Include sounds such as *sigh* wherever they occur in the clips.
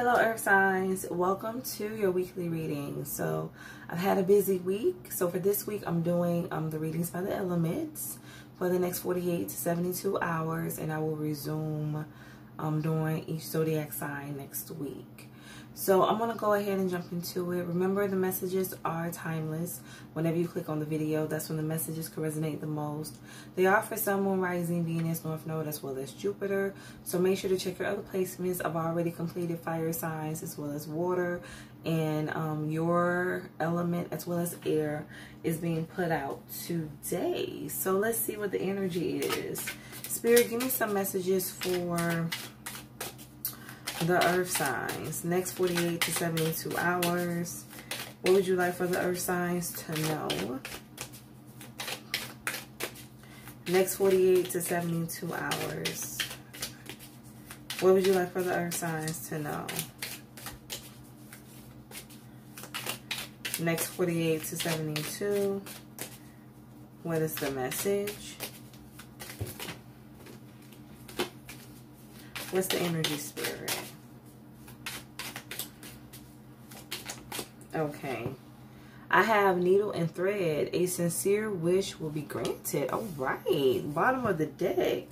Hello Earth signs, welcome to your weekly reading. So I've had a busy week. So for this week I'm doing um, the readings by the elements for the next 48 to 72 hours and I will resume um, doing each zodiac sign next week. So I'm going to go ahead and jump into it. Remember, the messages are timeless. Whenever you click on the video, that's when the messages can resonate the most. They are for Moon, Rising, Venus, North Node, as well as Jupiter. So make sure to check your other placements. I've already completed fire signs as well as water. And um, your element as well as air is being put out today. So let's see what the energy is. Spirit, give me some messages for the earth signs. Next 48 to 72 hours. What would you like for the earth signs to know? Next 48 to 72 hours. What would you like for the earth signs to know? Next 48 to 72. What is the message? What's the energy spirit? Okay. I have needle and thread. A sincere wish will be granted. All right. Bottom of the deck.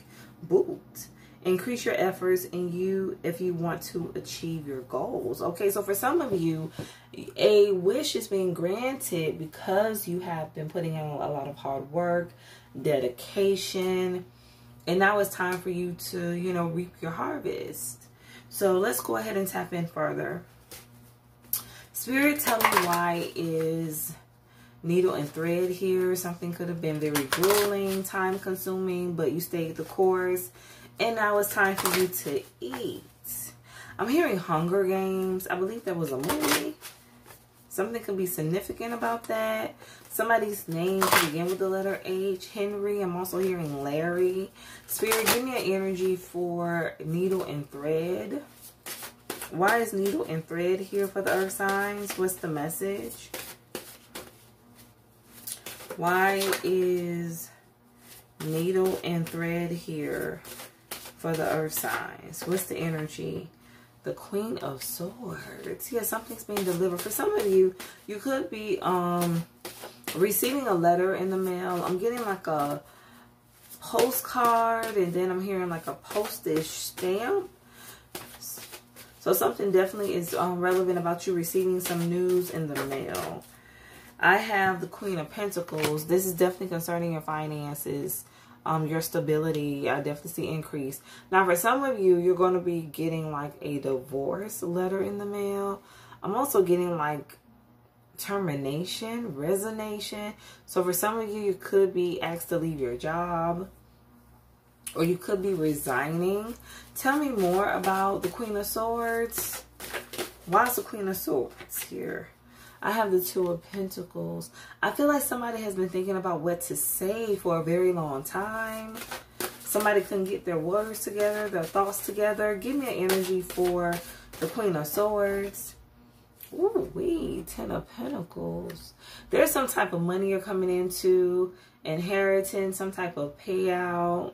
Boot. Increase your efforts in you if you want to achieve your goals. Okay, so for some of you, a wish is being granted because you have been putting in a lot of hard work, dedication, and now it's time for you to, you know, reap your harvest. So let's go ahead and tap in further. Spirit, tell me why is needle and thread here. Something could have been very grueling, time consuming, but you stayed the course. And now it's time for you to eat. I'm hearing Hunger Games. I believe that was a movie. Something could be significant about that. Somebody's name could begin with the letter H. Henry. I'm also hearing Larry. Spirit, give me an energy for needle and thread. Why is needle and thread here for the earth signs? What's the message? Why is needle and thread here for the earth signs? What's the energy? The Queen of Swords. Yeah, something's being delivered. For some of you, you could be um receiving a letter in the mail. I'm getting like a postcard and then I'm hearing like a postage stamp so something definitely is um, relevant about you receiving some news in the mail. I have the Queen of Pentacles. This is definitely concerning your finances, um, your stability. I definitely see increase. Now, for some of you, you're going to be getting like a divorce letter in the mail. I'm also getting like termination, resignation. So for some of you, you could be asked to leave your job or you could be resigning. Tell me more about the Queen of Swords. Why is the Queen of Swords here? I have the Two of Pentacles. I feel like somebody has been thinking about what to say for a very long time. Somebody couldn't get their words together, their thoughts together. Give me an energy for the Queen of Swords. Ooh, wee, Ten of Pentacles. There's some type of money you're coming into, inheritance, some type of payout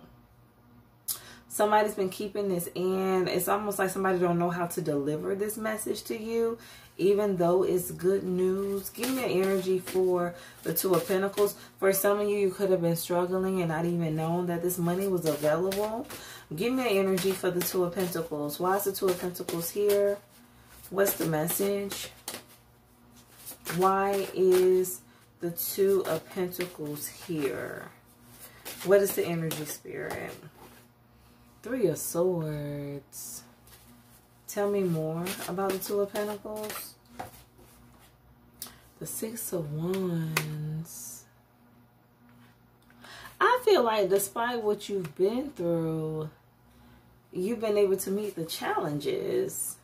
somebody's been keeping this in. It's almost like somebody don't know how to deliver this message to you, even though it's good news. Give me an energy for the Two of Pentacles. For some of you, you could have been struggling and not even known that this money was available. Give me an energy for the Two of Pentacles. Why is the Two of Pentacles here? What's the message? Why is the Two of Pentacles here? What is the energy spirit? Three of Swords. Tell me more about the Two of Pentacles. The Six of Wands. I feel like despite what you've been through, you've been able to meet the challenges.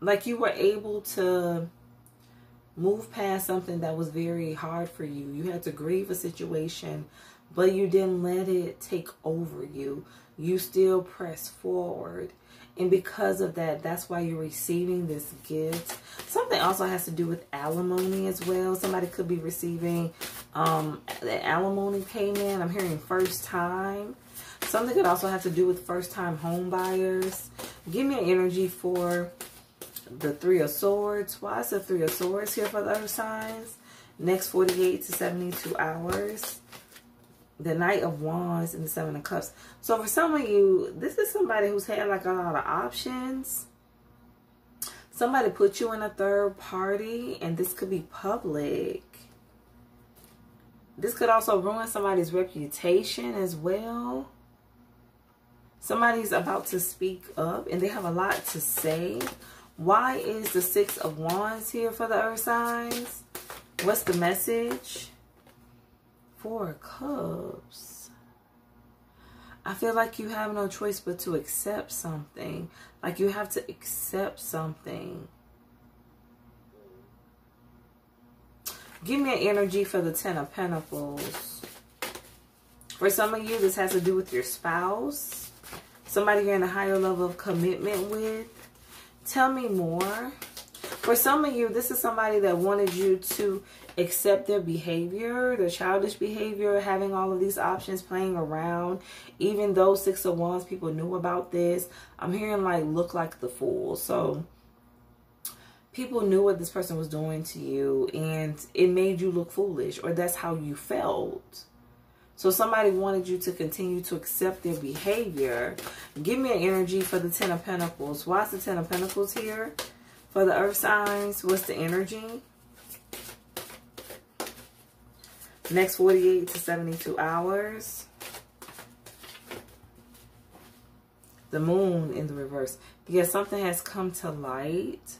Like you were able to move past something that was very hard for you. You had to grieve a situation but you didn't let it take over you. You still press forward. And because of that, that's why you're receiving this gift. Something also has to do with alimony as well. Somebody could be receiving um, the alimony payment. I'm hearing first time. Something could also have to do with first-time home buyers. Give me an energy for the Three of Swords. Why is the Three of Swords here for the other signs? Next 48 to 72 hours. The Knight of Wands and the Seven of Cups. So for some of you, this is somebody who's had like a lot of options. Somebody put you in a third party and this could be public. This could also ruin somebody's reputation as well. Somebody's about to speak up and they have a lot to say. Why is the Six of Wands here for the Earth signs? What's the message? Four Cups. I feel like you have no choice but to accept something. Like you have to accept something. Give me an energy for the Ten of Pentacles. For some of you, this has to do with your spouse. Somebody you're in a higher level of commitment with. Tell me more. For some of you, this is somebody that wanted you to accept their behavior, their childish behavior, having all of these options playing around. Even though Six of Wands people knew about this, I'm hearing like look like the fool. So people knew what this person was doing to you and it made you look foolish or that's how you felt. So somebody wanted you to continue to accept their behavior. Give me an energy for the Ten of Pentacles. Why is the Ten of Pentacles here? For the earth signs, what's the energy? Next 48 to 72 hours. The moon in the reverse. Because something has come to light.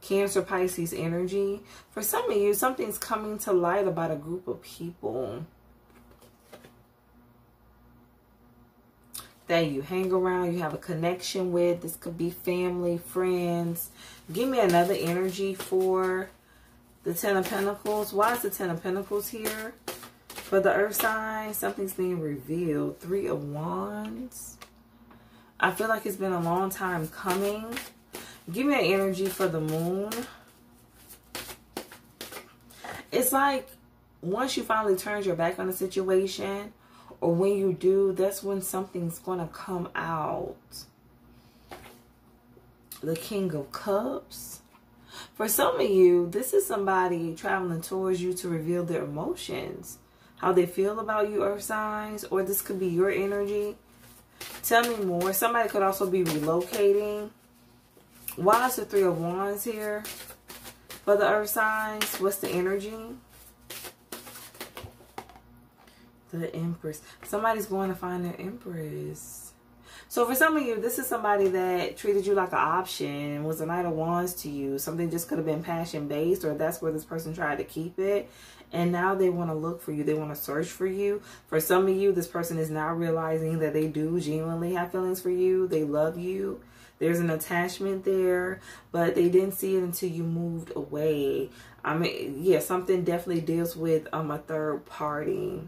Cancer, Pisces energy. For some of you, something's coming to light about a group of people. that you hang around, you have a connection with. This could be family, friends. Give me another energy for the Ten of Pentacles. Why is the Ten of Pentacles here? For the Earth sign, something's being revealed. Three of Wands. I feel like it's been a long time coming. Give me an energy for the Moon. It's like once you finally turn your back on a situation, or when you do, that's when something's going to come out. The King of Cups. For some of you, this is somebody traveling towards you to reveal their emotions. How they feel about you, earth signs. Or this could be your energy. Tell me more. Somebody could also be relocating. Why is the Three of Wands here? For the earth signs, what's the energy? The Empress. Somebody's going to find their Empress. So for some of you, this is somebody that treated you like an option, was a Knight of Wands to you. Something just could have been passion-based or that's where this person tried to keep it. And now they want to look for you. They want to search for you. For some of you, this person is now realizing that they do genuinely have feelings for you. They love you. There's an attachment there, but they didn't see it until you moved away. I mean, yeah, something definitely deals with um a third party.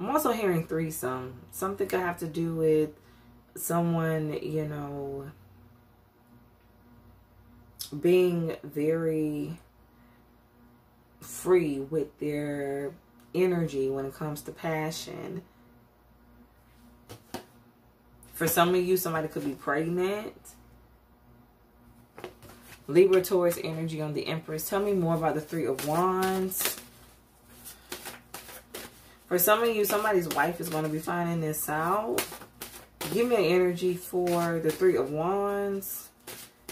I'm also hearing threesome. Something could have to do with someone, you know, being very free with their energy when it comes to passion. For some of you, somebody could be pregnant. Libra Taurus energy on the Empress. Tell me more about the Three of Wands. For some of you, somebody's wife is going to be finding this out. Give me an energy for the Three of Wands.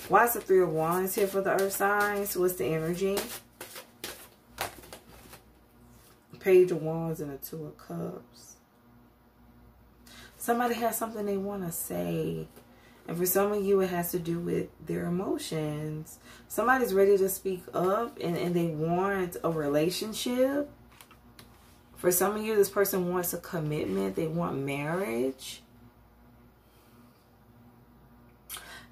Why is the Three of Wands here for the Earth signs? What's the energy? Page of Wands and the Two of Cups. Somebody has something they want to say. And for some of you, it has to do with their emotions. Somebody's ready to speak up and, and they want a relationship. For some of you, this person wants a commitment. They want marriage.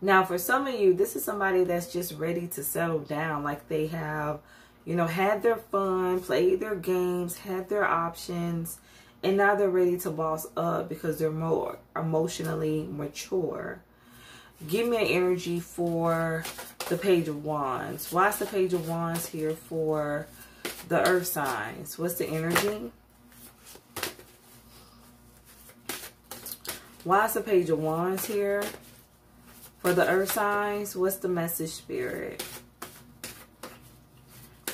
Now, for some of you, this is somebody that's just ready to settle down. Like they have, you know, had their fun, played their games, had their options, and now they're ready to boss up because they're more emotionally mature. Give me an energy for the Page of Wands. Why is the Page of Wands here for the Earth signs? What's the energy? Why is the Page of Wands here for the Earth signs? What's the message, Spirit?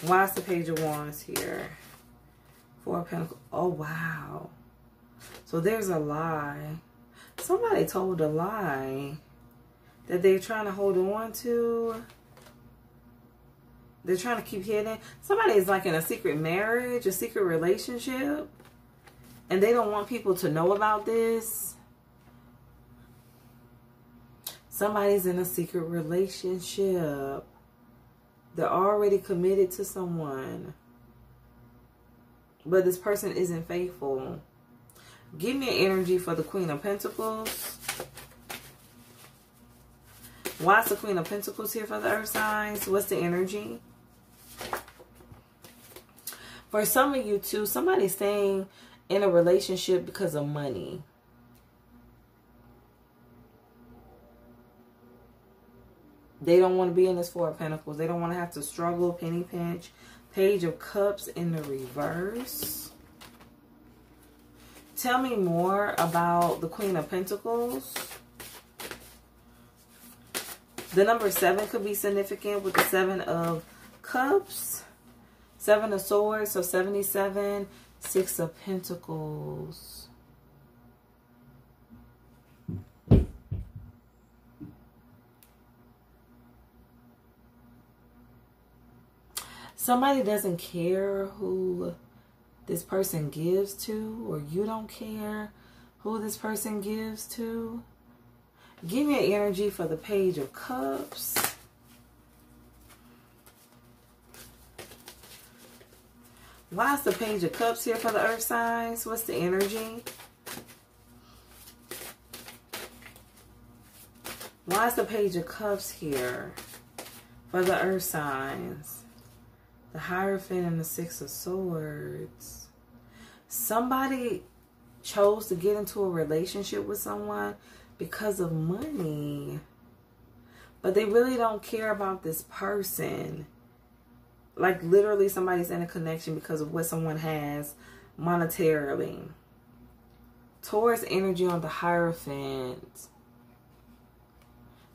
Why is the Page of Wands here? Four Pentacles. Oh, wow. So there's a lie. Somebody told a lie that they're trying to hold on to. They're trying to keep hidden. Somebody is like in a secret marriage, a secret relationship. And they don't want people to know about this. Somebody's in a secret relationship. They're already committed to someone. But this person isn't faithful. Give me an energy for the Queen of Pentacles. Why is the Queen of Pentacles here for the Earth signs? What's the energy? For some of you too, somebody's staying in a relationship because of money. They don't want to be in this Four of Pentacles. They don't want to have to struggle, penny pinch. Page of Cups in the reverse. Tell me more about the Queen of Pentacles. The number seven could be significant with the seven of cups. Seven of swords, so 77. Six of pentacles. somebody doesn't care who this person gives to or you don't care who this person gives to give me an energy for the page of cups why is the page of cups here for the earth signs what's the energy why is the page of cups here for the earth signs the Hierophant and the Six of Swords. Somebody chose to get into a relationship with someone because of money. But they really don't care about this person. Like literally somebody's in a connection because of what someone has monetarily. Taurus energy on the Hierophant.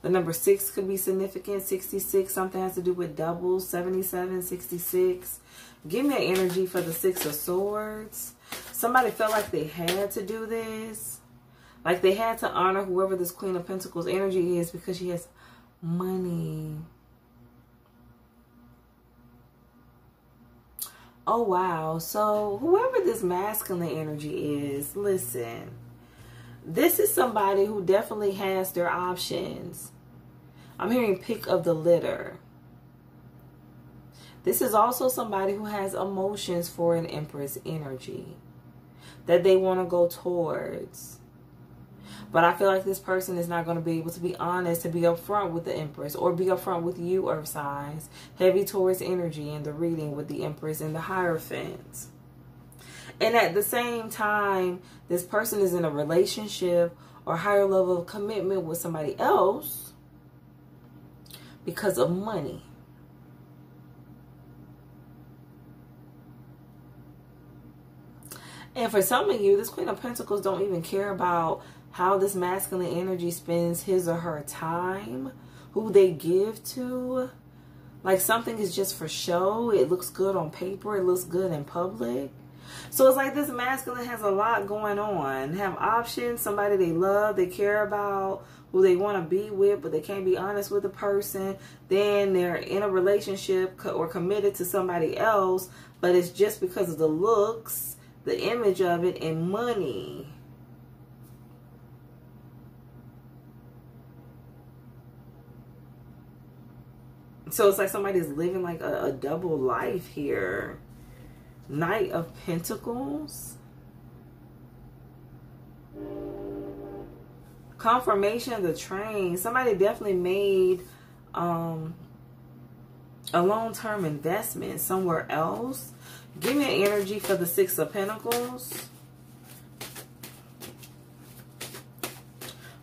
The number 6 could be significant. 66, something has to do with doubles. 77, 66. Give me an energy for the Six of Swords. Somebody felt like they had to do this. Like they had to honor whoever this Queen of Pentacles energy is because she has money. Oh, wow. So whoever this masculine energy is, listen. This is somebody who definitely has their options. I'm hearing pick of the litter. This is also somebody who has emotions for an Empress energy that they want to go towards. But I feel like this person is not going to be able to be honest to be upfront with the Empress or be upfront with you, Earth signs. Heavy Taurus energy in the reading with the Empress and the Hierophants. And at the same time, this person is in a relationship or higher level of commitment with somebody else because of money. And for some of you, this Queen of Pentacles don't even care about how this masculine energy spends his or her time, who they give to. Like something is just for show. It looks good on paper. It looks good in public. So it's like this masculine has a lot going on. Have options, somebody they love, they care about, who they want to be with, but they can't be honest with the person. Then they're in a relationship or committed to somebody else, but it's just because of the looks, the image of it, and money. So it's like somebody's living like a, a double life here. Knight of Pentacles confirmation of the train. Somebody definitely made um, a long-term investment somewhere else. Give me an energy for the Six of Pentacles.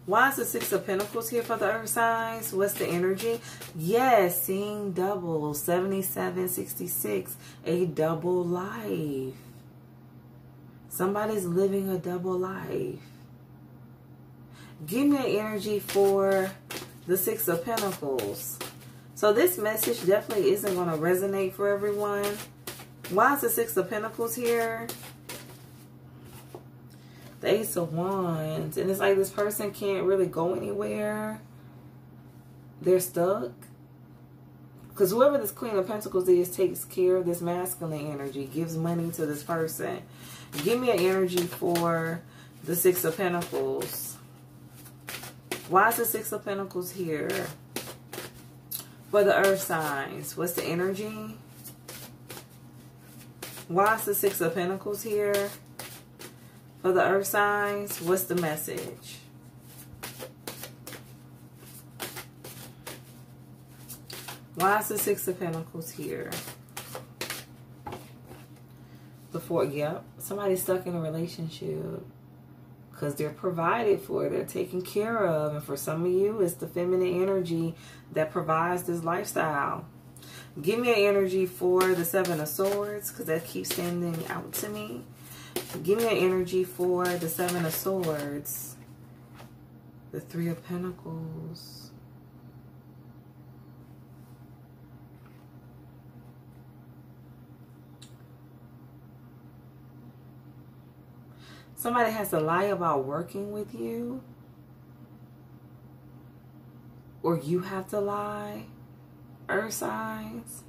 Why is the Six of Pentacles here for the Earth signs? What's the energy? Yes, seeing double, 7766, a double life. Somebody's living a double life. Give me an energy for the Six of Pentacles. So this message definitely isn't going to resonate for everyone. Why is the Six of Pentacles here? The Ace of Wands. And it's like this person can't really go anywhere. They're stuck. Because whoever this Queen of Pentacles is takes care of this masculine energy, gives money to this person. Give me an energy for the Six of Pentacles. Why is the Six of Pentacles here? For the Earth signs. What's the energy? Why is the Six of Pentacles here? For the earth signs, what's the message? Why is the Six of Pentacles here? Before, yep, somebody's stuck in a relationship because they're provided for, they're taken care of. And for some of you, it's the feminine energy that provides this lifestyle. Give me an energy for the Seven of Swords because that keeps standing out to me. Give me an energy for the Seven of Swords. The Three of Pentacles. Somebody has to lie about working with you. Or you have to lie. Earth signs.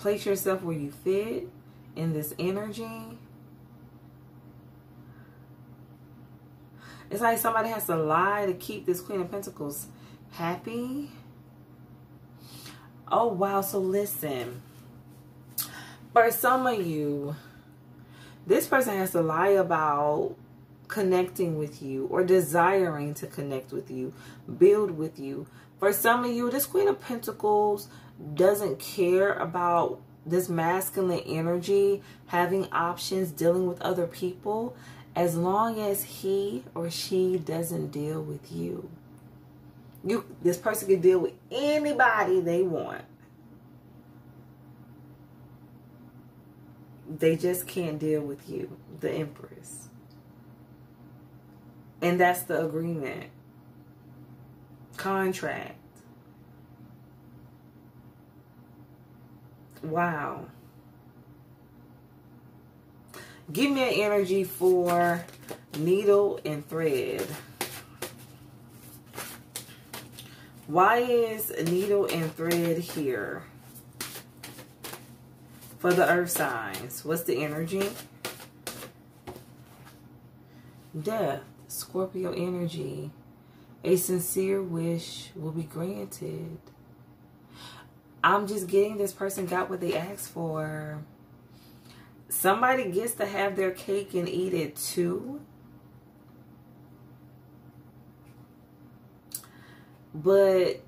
Place yourself where you fit in this energy. It's like somebody has to lie to keep this Queen of Pentacles happy. Oh, wow. So listen. For some of you, this person has to lie about connecting with you or desiring to connect with you, build with you. For some of you, this Queen of Pentacles doesn't care about this masculine energy, having options, dealing with other people, as long as he or she doesn't deal with you. You this person can deal with anybody they want. They just can't deal with you, the Empress. And that's the agreement. Contract. Wow. Give me an energy for needle and thread. Why is needle and thread here? For the earth signs. What's the energy? Death. Scorpio energy. A sincere wish will be granted. I'm just getting this person got what they asked for. Somebody gets to have their cake and eat it too. But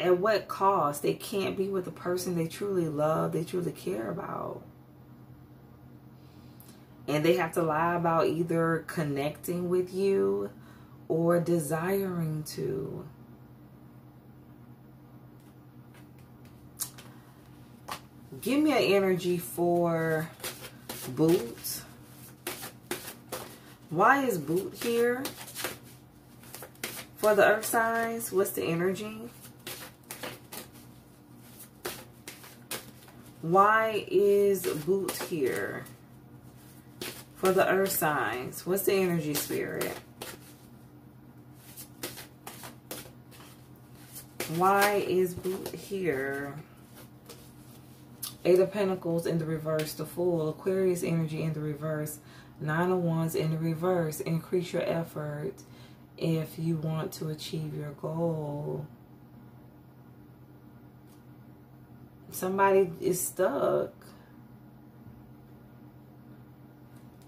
at what cost? They can't be with the person they truly love, they truly care about. And they have to lie about either connecting with you or desiring to. Give me an energy for Boot. Why is Boot here? For the earth signs, what's the energy? Why is Boot here? For the earth signs, what's the energy spirit? Why is Boot here? Eight of Pentacles in the reverse, the Fool, Aquarius energy in the reverse, Nine of Wands in the reverse. Increase your effort if you want to achieve your goal. Somebody is stuck.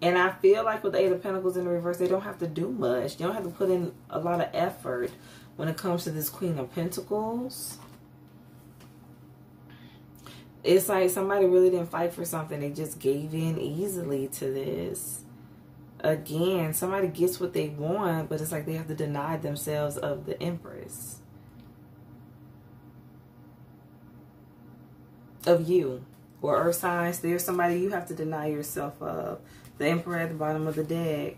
And I feel like with the Eight of Pentacles in the reverse, they don't have to do much. They don't have to put in a lot of effort when it comes to this Queen of Pentacles it's like somebody really didn't fight for something. They just gave in easily to this. again, somebody gets what they want, but it's like they have to deny themselves of the Empress. Of you. Or Earth signs, there's somebody you have to deny yourself of. The Emperor at the bottom of the deck.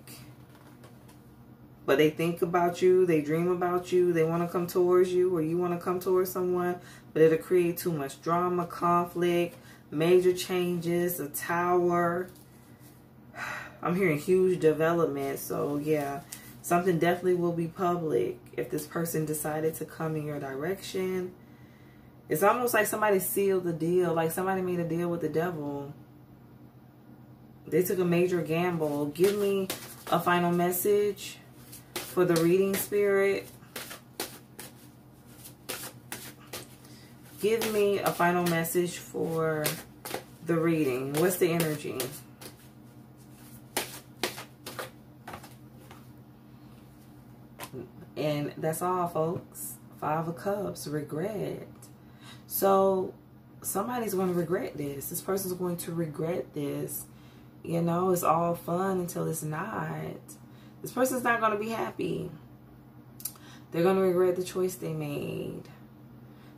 But they think about you, they dream about you, they want to come towards you, or you want to come towards someone, but it'll create too much drama, conflict, major changes, a tower *sighs* I'm hearing huge development. So yeah, something definitely will be public if this person decided to come in your direction. It's almost like somebody sealed the deal. Like somebody made a deal with the devil. They took a major gamble. Give me a final message for the reading spirit. Give me a final message for the reading. What's the energy? And that's all, folks. Five of Cups, regret. So somebody's going to regret this. This person's going to regret this. You know, it's all fun until it's not. This person's not going to be happy. They're going to regret the choice they made.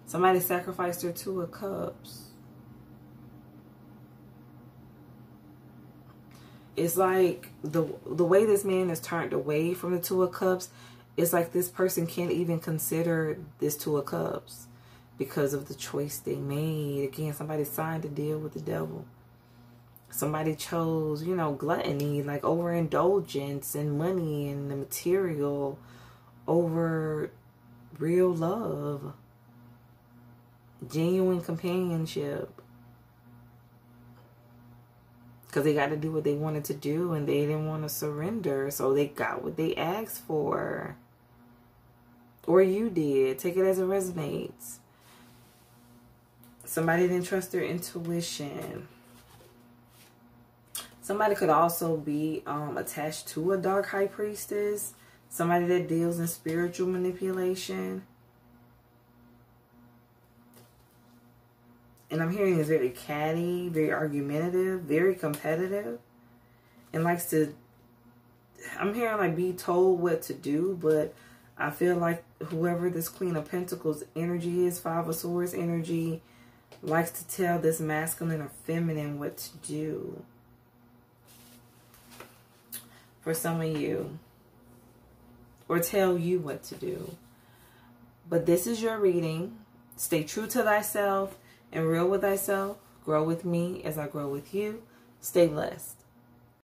Somebody sacrificed their Two of Cups. It's like the the way this man is turned away from the Two of Cups it's like this person can't even consider this two of cups because of the choice they made again somebody signed a deal with the devil somebody chose you know gluttony like overindulgence and money and the material over real love genuine companionship because they got to do what they wanted to do and they didn't want to surrender so they got what they asked for or you did. Take it as it resonates. Somebody didn't trust their intuition. Somebody could also be um, attached to a dark high priestess. Somebody that deals in spiritual manipulation. And I'm hearing is very catty, very argumentative, very competitive. And likes to, I'm hearing like be told what to do, but I feel like whoever this Queen of Pentacles energy is, Five of Swords energy, likes to tell this masculine or feminine what to do. For some of you. Or tell you what to do. But this is your reading. Stay true to thyself and real with thyself. Grow with me as I grow with you. Stay blessed.